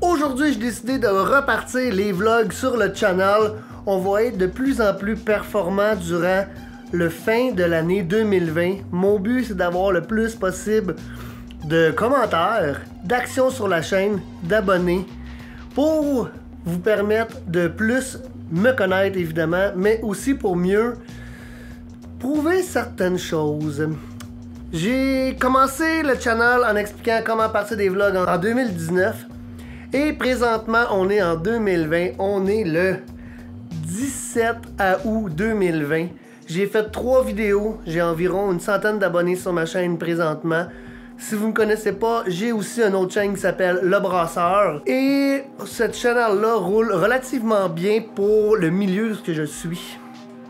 Aujourd'hui, j'ai décidé de repartir les vlogs sur le channel. On va être de plus en plus performant durant le fin de l'année 2020. Mon but, c'est d'avoir le plus possible de commentaires, d'actions sur la chaîne, d'abonnés, pour vous permettre de plus me connaître évidemment, mais aussi pour mieux prouver certaines choses. J'ai commencé le channel en expliquant comment passer des vlogs en 2019 et présentement on est en 2020, on est le 17 août 2020. J'ai fait trois vidéos, j'ai environ une centaine d'abonnés sur ma chaîne présentement. Si vous ne me connaissez pas, j'ai aussi une autre chaîne qui s'appelle Le Brasseur. Et cette chaîne-là roule relativement bien pour le milieu que je suis.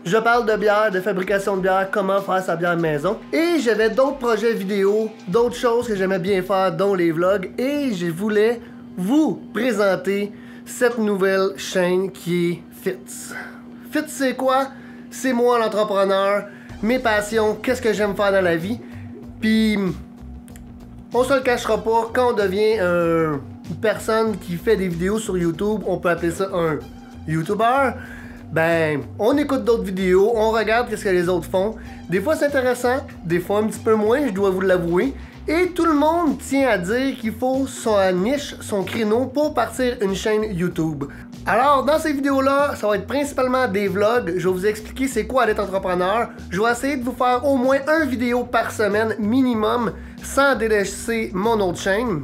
Je parle de bière, de fabrication de bière, comment faire sa bière maison. Et j'avais d'autres projets vidéo, d'autres choses que j'aimais bien faire, dont les vlogs. Et je voulais vous présenter cette nouvelle chaîne qui est Fitz. Fitz, c'est quoi? C'est moi l'entrepreneur, mes passions, qu'est-ce que j'aime faire dans la vie. Puis on se le cachera pas, quand on devient une personne qui fait des vidéos sur YouTube, on peut appeler ça un YouTuber. Ben, on écoute d'autres vidéos, on regarde ce que les autres font. Des fois c'est intéressant, des fois un petit peu moins, je dois vous l'avouer. Et tout le monde tient à dire qu'il faut son niche, son créneau pour partir une chaîne YouTube. Alors, dans ces vidéos-là, ça va être principalement des vlogs. Je vais vous expliquer c'est quoi être entrepreneur. Je vais essayer de vous faire au moins une vidéo par semaine minimum sans délaisser mon autre chaîne.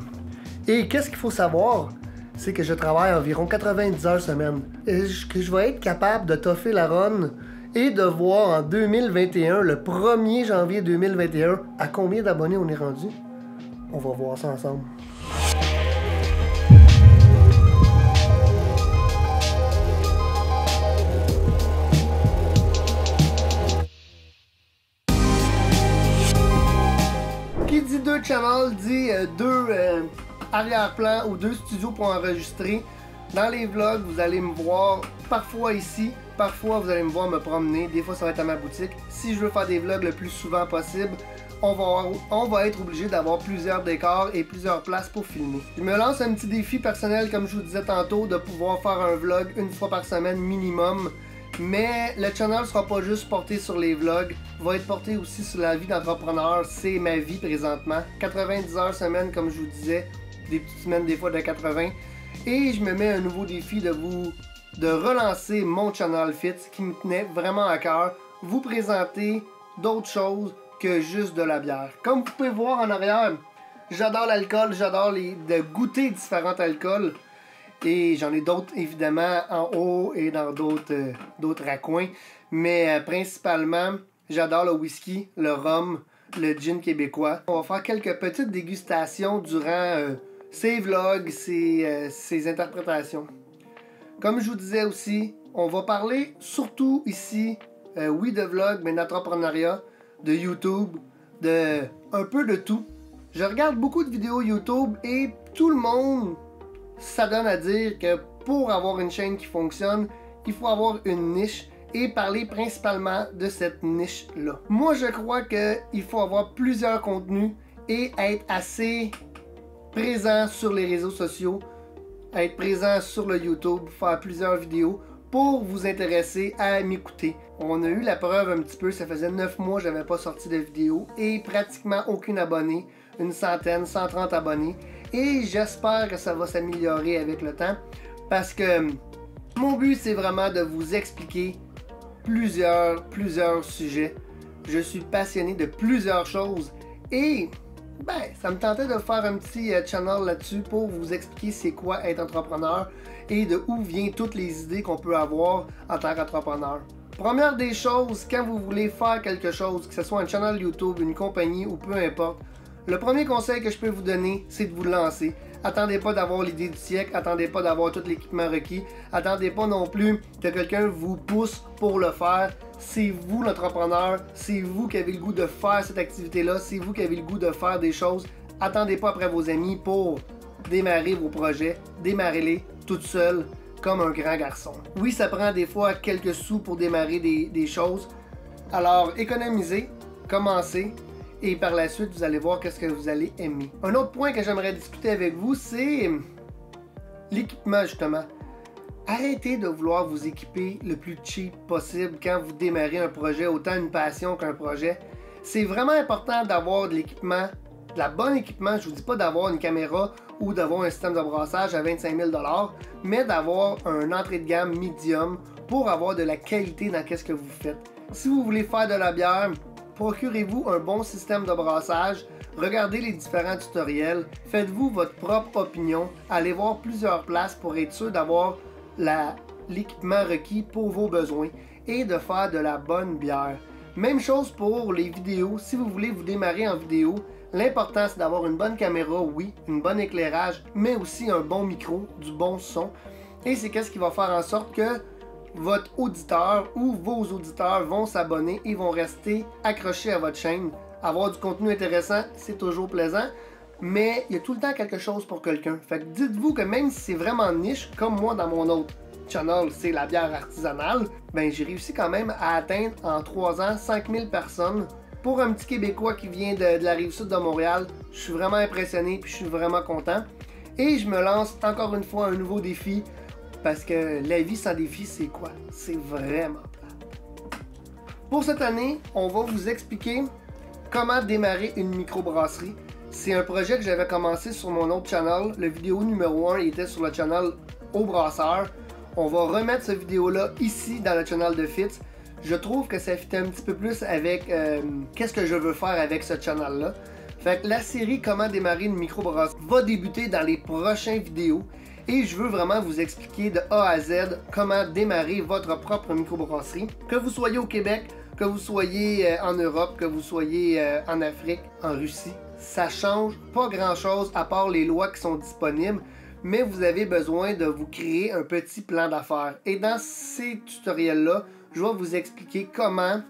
Et qu'est-ce qu'il faut savoir? C'est que je travaille environ 90 heures semaine. Et que je vais être capable de toffer la run et de voir en 2021, le 1er janvier 2021, à combien d'abonnés on est rendu. On va voir ça ensemble. Qui dit deux channels dit euh, deux euh, arrière-plan ou deux studios pour enregistrer. Dans les vlogs, vous allez me voir parfois ici, parfois vous allez me voir me promener, des fois ça va être à ma boutique. Si je veux faire des vlogs le plus souvent possible, on va, on va être obligé d'avoir plusieurs décors et plusieurs places pour filmer. Je me lance un petit défi personnel, comme je vous disais tantôt, de pouvoir faire un vlog une fois par semaine minimum. Mais le channel sera pas juste porté sur les vlogs, va être porté aussi sur la vie d'entrepreneur. C'est ma vie présentement. 90 heures semaine, comme je vous disais, des petites semaines des fois de 80. Et je me mets un nouveau défi de vous de relancer mon channel Fit qui me tenait vraiment à cœur, vous présenter d'autres choses que juste de la bière. Comme vous pouvez voir en arrière, j'adore l'alcool, j'adore les de goûter différents alcools. Et j'en ai d'autres évidemment en haut et dans d'autres euh, d'autres raccoins. Mais euh, principalement, j'adore le whisky, le rhum, le gin québécois. On va faire quelques petites dégustations durant euh, ces vlogs, ces, ces interprétations. Comme je vous disais aussi, on va parler surtout ici, oui de vlog, mais d'entrepreneuriat, de YouTube, de un peu de tout. Je regarde beaucoup de vidéos YouTube et tout le monde ça donne à dire que pour avoir une chaîne qui fonctionne, il faut avoir une niche et parler principalement de cette niche-là. Moi, je crois qu'il faut avoir plusieurs contenus et être assez présent sur les réseaux sociaux, être présent sur le YouTube, faire plusieurs vidéos pour vous intéresser à m'écouter. On a eu la preuve un petit peu, ça faisait 9 mois que j'avais pas sorti de vidéo et pratiquement aucun abonné, une centaine, 130 abonnés. Et j'espère que ça va s'améliorer avec le temps parce que mon but c'est vraiment de vous expliquer plusieurs, plusieurs sujets. Je suis passionné de plusieurs choses et ben, ça me tentait de faire un petit euh, channel là-dessus pour vous expliquer c'est quoi être entrepreneur et de où viennent toutes les idées qu'on peut avoir en tant qu'entrepreneur. Première des choses, quand vous voulez faire quelque chose, que ce soit un channel YouTube, une compagnie ou peu importe, le premier conseil que je peux vous donner, c'est de vous lancer. Attendez pas d'avoir l'idée du siècle, attendez pas d'avoir tout l'équipement requis, attendez pas non plus que quelqu'un vous pousse pour le faire. C'est vous l'entrepreneur, c'est vous qui avez le goût de faire cette activité-là, c'est vous qui avez le goût de faire des choses. Attendez pas après vos amis pour démarrer vos projets, démarrez-les toute seule comme un grand garçon. Oui, ça prend des fois quelques sous pour démarrer des, des choses. Alors, économisez, commencez, Et par la suite, vous allez voir qu'est-ce que vous allez aimer. Un autre point que j'aimerais discuter avec vous, c'est l'équipement justement. Arrêtez de vouloir vous équiper le plus cheap possible quand vous démarrez un projet, autant une passion qu'un projet. C'est vraiment important d'avoir de l'équipement, de la bonne équipement. Je vous dis pas d'avoir une caméra ou d'avoir un système de brassage à 25 000 mais d'avoir un entrée de gamme medium pour avoir de la qualité dans ce que vous faites. Si vous voulez faire de la bière, procurez-vous un bon système de brassage, regardez les différents tutoriels, faites-vous votre propre opinion, allez voir plusieurs places pour être sûr d'avoir l'équipement requis pour vos besoins et de faire de la bonne bière. Même chose pour les vidéos. Si vous voulez vous démarrer en vidéo, l'important c'est d'avoir une bonne caméra, oui, un bon éclairage, mais aussi un bon micro, du bon son. Et c'est qu'est-ce qui va faire en sorte que votre auditeur ou vos auditeurs vont s'abonner et vont rester accrochés à votre chaîne. Avoir du contenu intéressant, c'est toujours plaisant mais il y a tout le temps quelque chose pour quelqu'un. Fait que dites-vous que même si c'est vraiment niche, comme moi dans mon autre channel, c'est la bière artisanale, ben j'ai réussi quand même à atteindre en 3 ans 5000 personnes. Pour un petit Québécois qui vient de, la rive sud de Montréal, je suis vraiment impressionné puis je suis vraiment content. Et je me lance encore une fois un nouveau défi parce que la vie sans défi, c'est quoi? C'est vraiment plat. Pour cette année, on va vous expliquer comment démarrer une microbrasserie c'est un projet que j'avais commencé sur mon autre channel. Le vidéo numéro 1 était sur le channel Au Brasseur. On va remettre cette vidéo-là ici dans le channel de Fitz. Je trouve que ça fit un petit peu plus avec euh, qu'est-ce que je veux faire avec ce channel-là. Fait que la série Comment démarrer une microbrasserie va débuter dans les prochaines vidéos. Et je veux vraiment vous expliquer de A à Z comment démarrer votre propre microbrasserie. Que vous soyez au Québec, que vous soyez euh, en Europe, que vous soyez euh, en Afrique, en Russie, ça change pas grand chose à part les lois qui sont disponibles, mais vous avez besoin de vous créer un petit plan d'affaires. Et dans ces tutoriels-là, je vais vous expliquer comment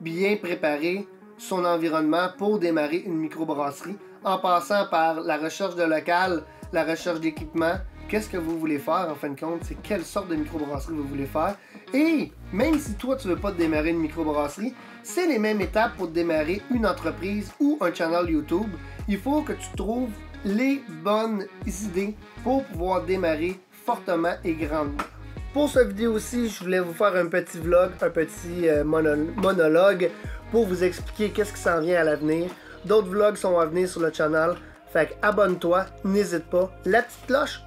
bien préparer son environnement pour démarrer une microbrasserie en passant par la recherche de local, la recherche d'équipement, qu'est-ce que vous voulez faire en fin de compte, c'est quelle sorte de microbrasserie vous voulez faire? Et même si toi tu veux pas démarrer une microbrasserie, c'est les mêmes étapes pour démarrer une entreprise ou un channel YouTube. Il faut que tu trouves les bonnes idées pour pouvoir démarrer fortement et grandement. Pour cette vidéo aussi, je voulais vous faire un petit vlog, un petit euh, monologue pour vous expliquer qu'est-ce qui s'en vient à l'avenir. D'autres vlogs sont à venir sur le channel. Fait abonne-toi, n'hésite pas. La petite cloche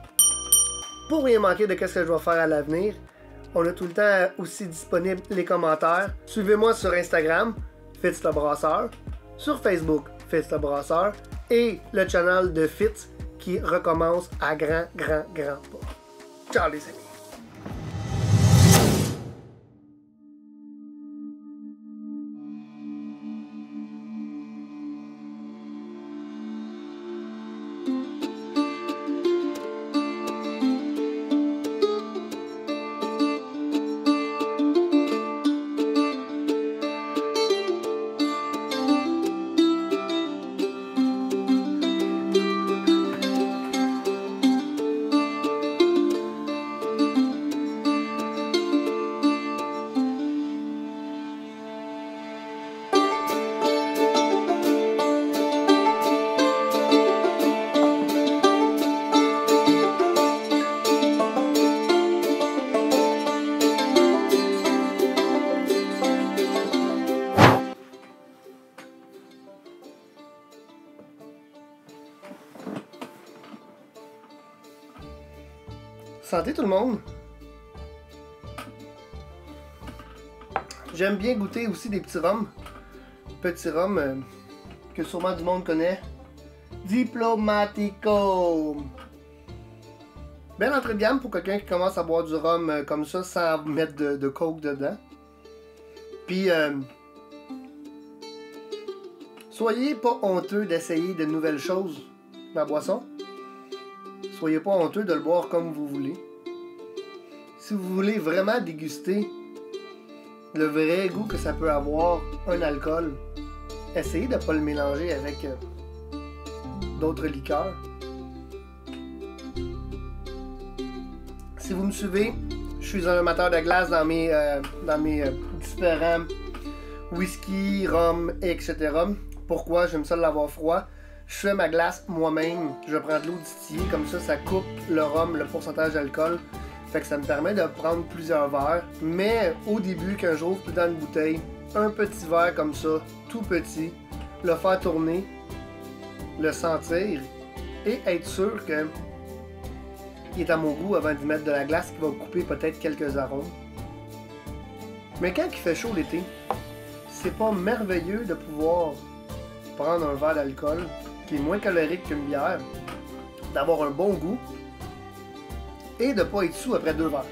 pour rien manquer de ce que je vais faire à l'avenir. On a tout le temps aussi disponible les commentaires. Suivez-moi sur Instagram, Fitz le Brasseur, sur Facebook, Fitz le Brasseur, et le channel de Fitz qui recommence à grand, grand, grand pas. Ciao les amis! Santé tout le monde! J'aime bien goûter aussi des petits rhums. Petits rhums euh, que sûrement du monde connaît. Diplomatico! Belle entrée de gamme pour quelqu'un qui commence à boire du rhum euh, comme ça sans mettre de, coke dedans. Puis, euh, soyez pas honteux d'essayer de nouvelles choses dans la boisson. Soyez pas honteux de le boire comme vous voulez. Si vous voulez vraiment déguster le vrai goût que ça peut avoir un alcool, essayez de ne pas le mélanger avec euh, d'autres liqueurs. Si vous me suivez, je suis un amateur de glace dans mes, euh, dans euh, différents whisky, rhum, etc. Pourquoi j'aime ça l'avoir froid? Je fais ma glace moi-même. Je prends de l'eau distillée, comme ça, ça coupe le rhum, le pourcentage d'alcool. Fait que ça me permet de prendre plusieurs verres. Mais au début, quand j'ouvre tout dans une bouteille, un petit verre comme ça, tout petit, le faire tourner, le sentir et être sûr que il est à mon goût avant d'y mettre de la glace qui va couper peut-être quelques arômes. Mais quand il fait chaud l'été, c'est pas merveilleux de pouvoir prendre un verre d'alcool qui est moins calorique qu'une bière, d'avoir un bon goût et de pas être sous après deux verres.